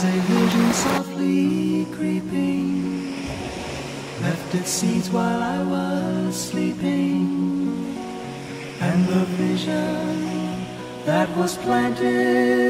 As a vision softly creeping Left its seeds while I was sleeping. And the vision that was planted